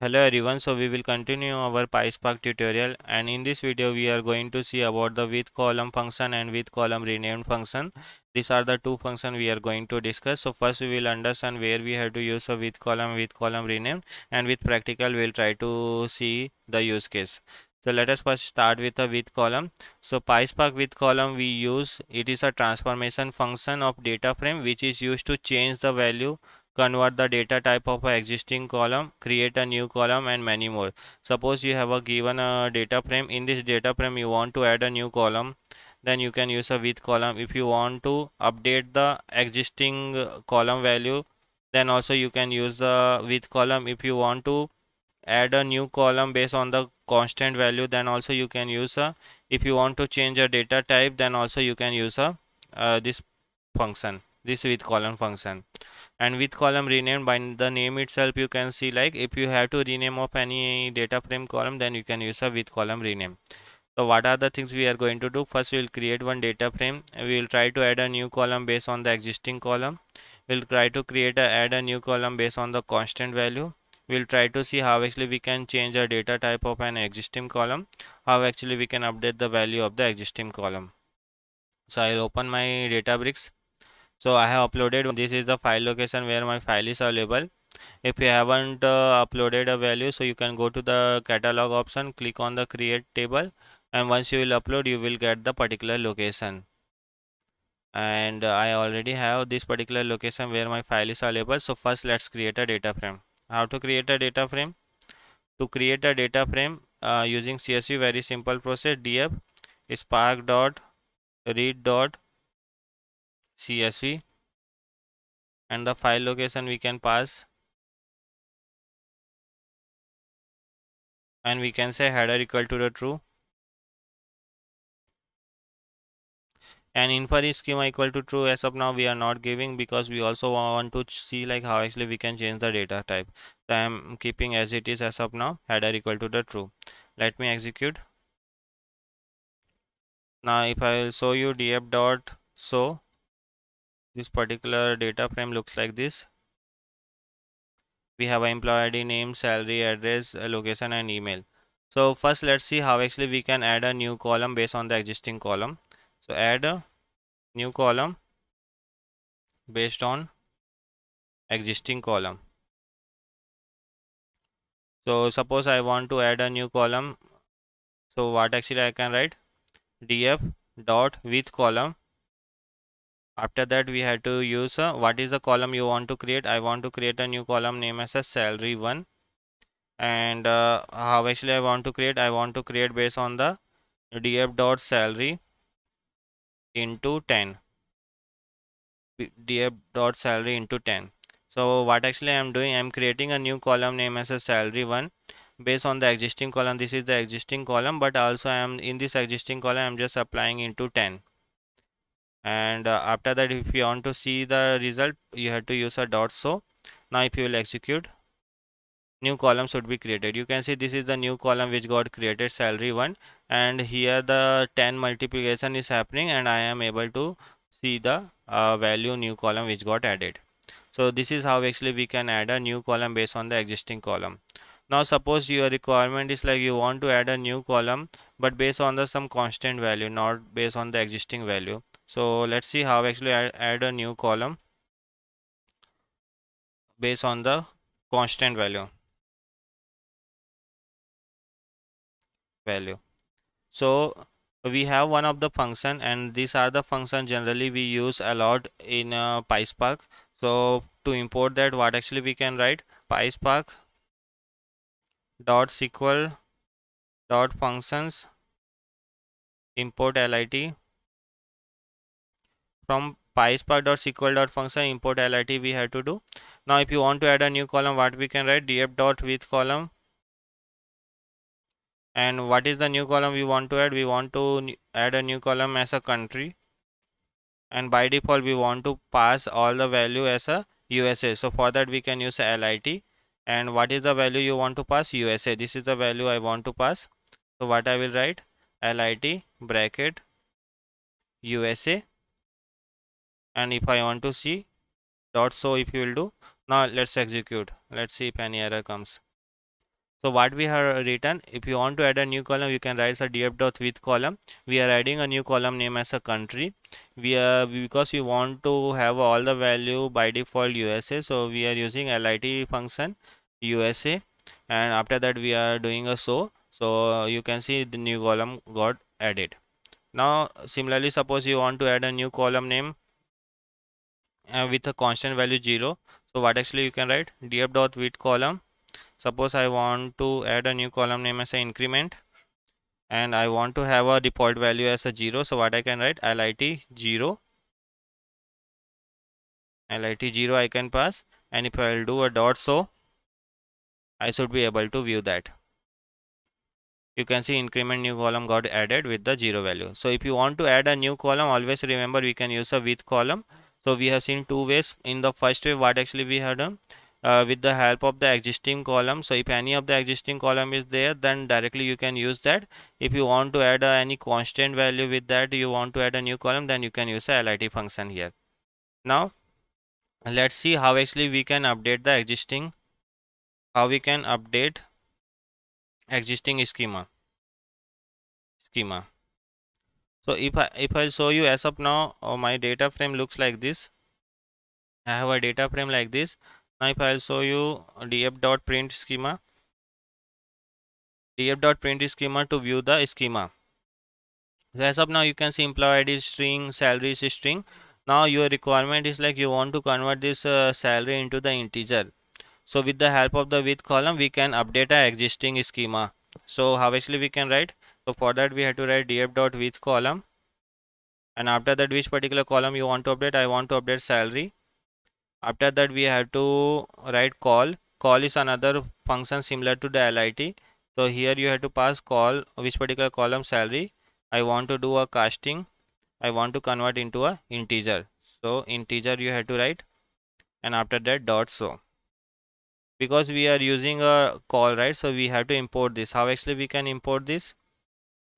Hello everyone, so we will continue our PySpark tutorial and in this video we are going to see about the with column function and with column renamed function. These are the two functions we are going to discuss. So first we will understand where we have to use a with column, with column renamed and with practical we will try to see the use case. So let us first start with a with column. So PySpark with column we use, it is a transformation function of data frame which is used to change the value convert the data type of a existing column create a new column and many more. Suppose you have a given a data frame. In this data frame you want to add a new column. Then you can use a with column. If you want to update the existing column value then also you can use the with column. If you want to add a new column based on the constant value then also you can use a if you want to change a data type then also you can use a uh, this function this with column function. And with column renamed by the name itself you can see like if you have to rename of any data frame column then you can use a with column rename. So what are the things we are going to do? First we will create one data frame. We will try to add a new column based on the existing column. We'll try to create a add a new column based on the constant value. We'll try to see how actually we can change a data type of an existing column how actually we can update the value of the existing column. So i'll open my databricks so i have uploaded this is the file location where my file is available. If you haven't uh, uploaded a value so you can go to the catalog option click on the create table and once you will upload you will get the particular location. And uh, i already have this particular location where my file is available. So first let's create a data frame. How to create a data frame? To create a data frame uh, using csv very simple process df spark dot read dot csv and the file location we can pass. And we can say header equal to the true. And infer schema equal to true. As of now we are not giving because we also want to see like how actually we can change the data type. So i am keeping as it is as of now. Header equal to the true. Let me execute. Now if i will show you df dot show this particular data frame looks like this. We have employee id name salary address uh, location and email. So first let's see how actually we can add a new column based on the existing column. So add a new column based on existing column. So suppose i want to add a new column. So what actually i can write? Df dot with column after that we had to use uh, what is the column you want to create? I want to create a new column name as a salary one. And uh, how actually i want to create? I want to create based on the df dot salary into 10 df dot salary into 10 so what actually i'm doing? I'm creating a new column name as a salary one. Based on the existing column this is the existing column but also i am in this existing column i'm just applying into 10 and uh, after that if you want to see the result you have to use a dot so now if you will execute new column should be created. You can see this is the new column which got created salary one. And here the 10 multiplication is happening and i am able to see the uh, value new column which got added. So this is how actually we can add a new column based on the existing column. Now suppose your requirement is like you want to add a new column but based on the some constant value not based on the existing value so let's see how actually I add a new column based on the constant value. Value. So we have one of the function and these are the function generally we use a lot in uh, PySpark. So to import that what actually we can write? PySpark dot SQL dot functions import lit from PySpark.sql.function import lit we have to do. Now if you want to add a new column what we can write? Df dot with column. And what is the new column we want to add? We want to add a new column as a country. And by default we want to pass all the value as a USA so for that we can use lit and what is the value you want to pass? USA this is the value I want to pass. So what I will write? Lit bracket USA and if I want to see dot so if you will do now let's execute. Let's see if any error comes. So what we have written if you want to add a new column you can write a df dot with column. We are adding a new column name as a country. We are because we want to have all the value by default usa so we are using lit function usa and after that we are doing a so. So you can see the new column got added. Now similarly suppose you want to add a new column name uh, with a constant value 0 so what actually you can write? df dot with column. Suppose i want to add a new column name as an increment and i want to have a default value as a 0 so what i can write? Lit 0 lit 0 i can pass. And if i will do a dot so i should be able to view that. You can see increment new column got added with the zero value. So if you want to add a new column always remember we can use a with column so we have seen two ways. In the first way what actually we done uh, with the help of the existing column. So if any of the existing column is there then directly you can use that. If you want to add uh, any constant value with that you want to add a new column then you can use a lit function here. Now let's see how actually we can update the existing how we can update existing schema schema so if I if I show you as of now uh, my data frame looks like this. I have a data frame like this. Now if I'll show you df dot print schema. df dot print schema to view the schema. So as of now you can see employee id string salary is string. Now your requirement is like you want to convert this uh, salary into the integer. So with the help of the with column we can update our existing schema so how actually we can write? So for that we have to write df dot with column. And after that which particular column you want to update? I want to update salary. After that we have to write col. Col is another function similar to the lit so here you have to pass col which particular column salary. I want to do a casting. I want to convert into a integer. So integer you have to write. And after that dot so because we are using a col right? So we have to import this. How actually we can import this?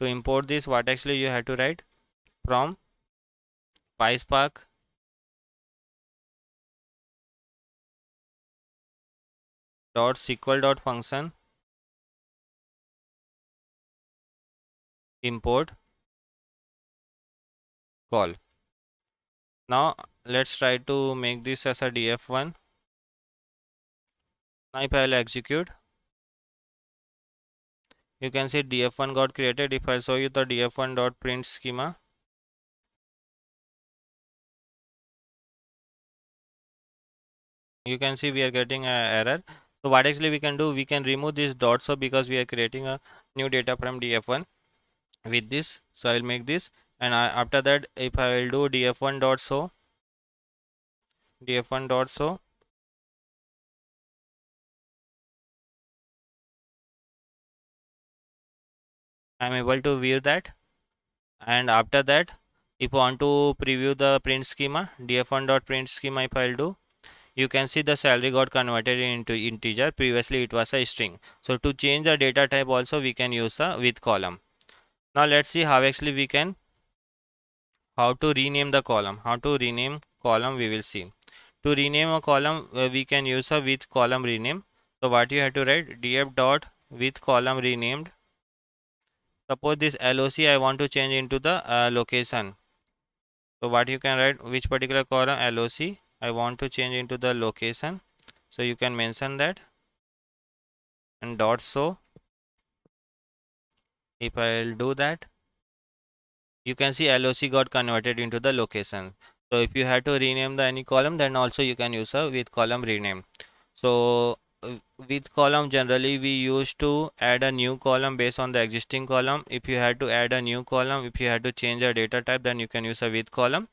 To import this what actually you have to write? From PySpark. Dot SQL dot function. Import. Col. Now let's try to make this as a df1 now if I'll execute. You can see df1 got created. If I show you the df1 dot print schema. You can see we are getting an error. So what actually we can do? We can remove this dot so because we are creating a new data from df1 with this. So I'll make this. And I, after that if I will do df1 dot so df1 dot so I'm able to view that. And after that if you want to preview the print schema df1 dot print schema if I'll do you can see the salary got converted into integer. Previously it was a string. So to change the data type also we can use a with column. Now let's see how actually we can how to rename the column. How to rename column we will see. To rename a column uh, we can use a with column rename. So what you have to write df dot with column renamed suppose this loc i want to change into the uh, location. So what you can write which particular column loc i want to change into the location. So you can mention that. And dot so. If i'll do that you can see loc got converted into the location. So if you have to rename the any column then also you can use a with column rename. So with column generally we used to add a new column based on the existing column. If you had to add a new column if you had to change a data type then you can use a with column.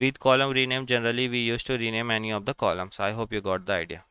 With column rename generally we used to rename any of the columns. I hope you got the idea